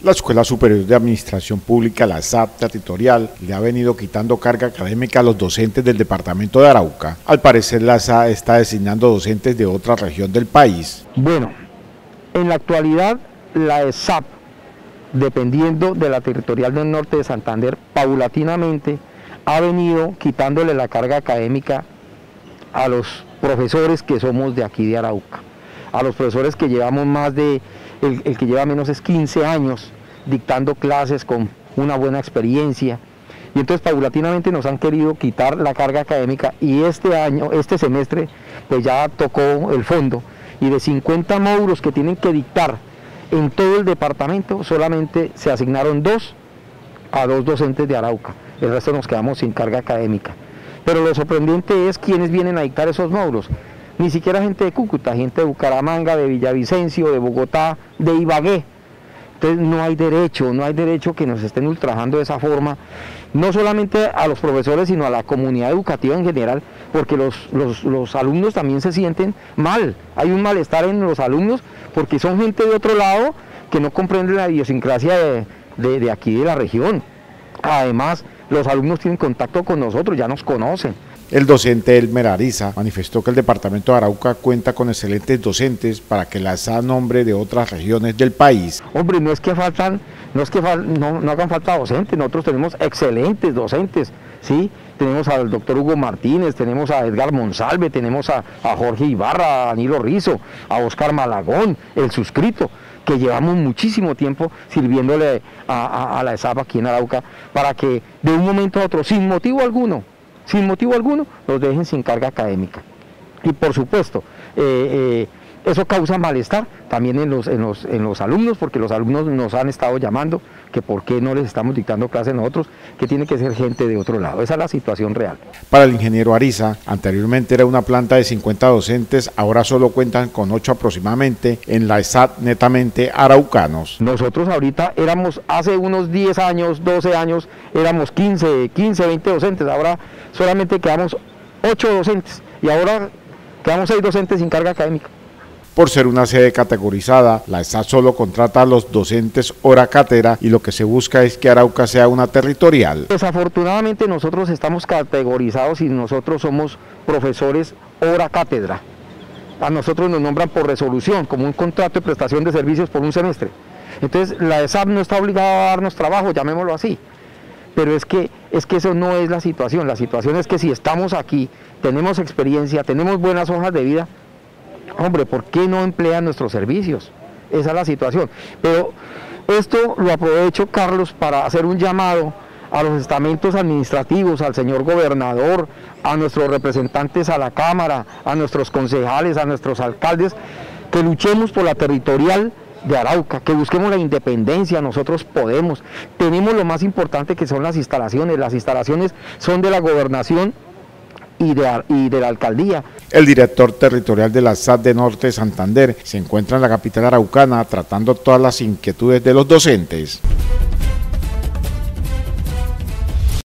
La Escuela Superior de Administración Pública, la SAP territorial, le ha venido quitando carga académica a los docentes del departamento de Arauca. Al parecer, la SAP está designando docentes de otra región del país. Bueno, en la actualidad, la SAP, dependiendo de la territorial del norte de Santander, paulatinamente ha venido quitándole la carga académica a los profesores que somos de aquí de Arauca, a los profesores que llevamos más de el, que lleva menos es 15 años dictando clases con una buena experiencia. Y entonces paulatinamente nos han querido quitar la carga académica y este año, este semestre, pues ya tocó el fondo. Y de 50 módulos que tienen que dictar en todo el departamento, solamente se asignaron dos a dos docentes de Arauca. El resto nos quedamos sin carga académica. Pero lo sorprendente es quiénes vienen a dictar esos módulos ni siquiera gente de Cúcuta, gente de Bucaramanga, de Villavicencio, de Bogotá, de Ibagué. Entonces no hay derecho, no hay derecho que nos estén ultrajando de esa forma, no solamente a los profesores, sino a la comunidad educativa en general, porque los, alumnos también se sienten mal. Hay un malestar en los alumnos porque son gente de otro lado que no comprende la idiosincrasia de, de aquí de la región. Además, los alumnos tienen contacto con nosotros, ya nos conocen. El docente Elmer Ariza manifestó que el departamento de Arauca cuenta con excelentes docentes para que las a nombre de otras regiones del país. Hombre, no es que faltan, no es que no, hagan falta docentes, nosotros tenemos excelentes docentes, ¿sí? Tenemos al doctor Hugo Martínez, tenemos a Edgar Monsalve, tenemos a, Jorge Ibarra, a Danilo Rizo, a Oscar Malagón, el suscrito que llevamos muchísimo tiempo sirviéndole a, la ESAP aquí en Arauca, para que de un momento a otro, sin motivo alguno, sin motivo alguno, los dejen sin carga académica. Y por supuesto, eh, eh, eso causa malestar también en los, en, los, en los alumnos, porque los alumnos nos han estado llamando que por qué no les estamos dictando clases nosotros, que tiene que ser gente de otro lado. Esa es la situación real. Para el ingeniero Ariza, anteriormente era una planta de 50 docentes, ahora solo cuentan con 8 aproximadamente en la ESAT netamente araucanos. Nosotros ahorita éramos, hace unos 10 años, 12 años, éramos 15, 15, 20 docentes, ahora solamente quedamos 8 docentes y ahora quedamos 6 docentes sin carga académica. Por ser una sede categorizada, la ESA solo contrata a los docentes hora cátedra y lo que se busca es que Arauca sea una territorial. Desafortunadamente nosotros estamos categorizados y nosotros somos profesores hora cátedra. A nosotros nos nombran por resolución, como un contrato de prestación de servicios por un semestre. Entonces la ESAP no está obligada a darnos trabajo, llamémoslo así. Pero es que, es que eso no es la situación. La situación es que si estamos aquí, tenemos experiencia, tenemos buenas hojas de vida, hombre, ¿por qué no emplean nuestros servicios? Esa es la situación. Pero esto lo aprovecho, Carlos, para hacer un llamado a los estamentos administrativos, al señor gobernador, a nuestros representantes a la Cámara, a nuestros concejales, a nuestros alcaldes, que luchemos por la territorial de Arauca, que busquemos la independencia, nosotros podemos. Tenemos lo más importante que son las instalaciones, las instalaciones son de la gobernación y de, y de la alcaldía. El director territorial de la SAT de Norte Santander se encuentra en la capital araucana tratando todas las inquietudes de los docentes.